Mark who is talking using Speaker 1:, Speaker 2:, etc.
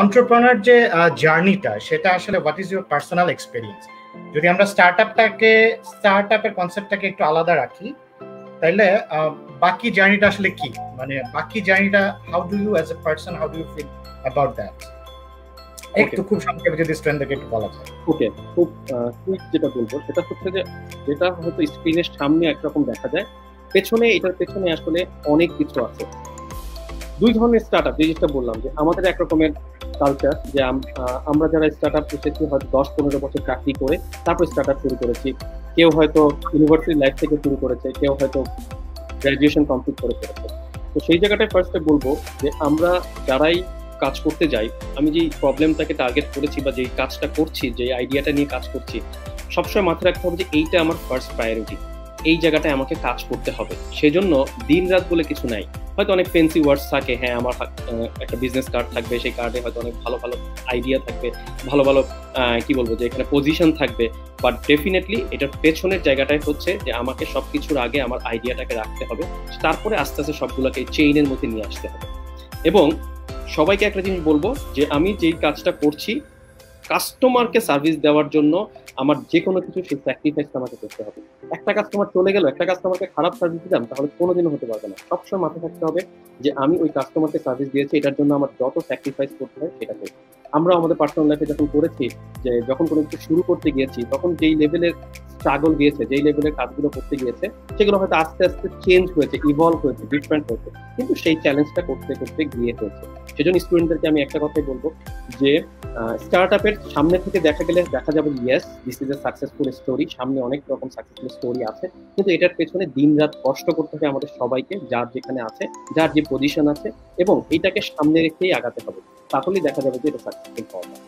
Speaker 1: Entrepreneur যে জার্নিটা সেটা আসলে what is your personal experience যদি আমরা স্টার্ট আপটাকে স্টার্ট আপের কনসেপ্টটাকে একটু আলাদা রাখি তাইলে বাকি জার্নিটা আসলে কি? মানে বাকি জার্নিটা how do you as a person how do you feel about that একটু খুব সংক্ষেপে যদি স্টুডেন্টদেরকে একটু বলা যায়।
Speaker 2: ওকে খুব কুইক যেটা বলব সেটা হচ্ছে যে যেটা হয়তো স্ক্রিনের সামনে একরকম দেখা যায় পেছনে এটার পেছনে আসলে অনেক কিছু আছে। দুই ধরনের স্টার্ট আপ যেটা বললাম যে আমাদের একরকমের কালচার যে আমরা যারা স্টার্ট আপ এসেছি হয়তো দশ পনেরো বছর চাকরি করে তারপর স্টার্ট আপ শুরু করেছি। কেউ হয়তো ইউনিভার্সিটি লাইফ থেকে শুরু করেছে, কেউ হয়তো গ্র্যাজুয়েশন কমপ্লিট করে করেছে তো সেই জায়গাটায় ফার্স্টে বলব যে আমরা যারাই কাজ করতে যাই, আমি যেই প্রবলেমটাকে টার্গেট করেছি বা যেই কাজটা করছি যে আইডিয়াটা নিয়ে কাজ করছি, সবসময় মাথায় রাখতে হবে যে এইটা আমার ফার্স্ট প্রায়োরিটি এই জায়গাটায় আমাকে কাজ করতে হবে। সেজন্য দিন রাত বলে কিছু নাই। হয়তো অনেক ফেন্সি ওয়ার্ডস থাকে হ্যাঁ আমার একটা বিজনেস কার্ড থাকবে, সেই কার্ডে হয়তো অনেক ভালো ভালো আইডিয়া থাকবে, ভালো ভালো কি বলব যে, এখানে পজিশন থাকবে। বাট ডেফিনেটলি এটার পেছনের জায়গাটাই হচ্ছে যে, আমাকে সব কিছুর আগে আমার আইডিয়াটাকে রাখতে হবে। তারপরে আস্তে আস্তে সবগুলোকে চেইনের মধ্যে নিয়ে আসতে হবে। এবং সবাইকে একটা জিনিস বলব যে, আমি যেই কাজটা করছি কাস্টমারকে সার্ভিস দেওয়ার জন্য আমার যে কোনো কিছু সেই স্যাক্রিফাইস আমাকে করতে হবে। একটা কাস্টমার চলে গেল, একটা কাস্টমারকে খারাপ সার্ভিস দিলাম, তাহলে কোনোদিনও হতে পারবে না। সবসময় মাথায় থাকতে হবে যে আমি ওই কাস্টমারকে সার্ভিস দিয়েছি, এটার জন্য আমার যত স্যাক্রিফাইস করতে হয় সেটা করি আমরা আমাদের পার্সোনাল লাইফে যখন করেছি, যে যখন কোনো কিছু শুরু করতে গিয়েছি, তখন যেই লেভেলের স্ট্রাগল গিয়েছে, যেই লেভেলের কাজগুলো করতে গিয়েছে, সেগুলো হয়তো আস্তে আস্তে চেঞ্জ হয়েছে ইভলভ হয়েছে ডিফারেন্ট হয়েছে। কিন্তু সেই চ্যালেঞ্জটা করতে করতে গিয়ে হয়েছে। সেজন্য স্টুডেন্টদেরকে আমি একটা কথাই বলব যে স্টার্ট আপের সামনে থেকে দেখা গেলে দেখা যাবে yes this is a successful story সামনে অনেক রকম সাকসেসফুল স্টোরি আছে। কিন্তু এটার পেছনে দিন রাত কষ্ট করতে হবে আমাদের সবাইকে, যার যেখানে আছে, যার যে পজিশন আছে, এবং এইটাকে সামনে রেখেই আগাতে হবে। তাহলেই দেখা যাবে যে এটা সাকসেসফুল যায়।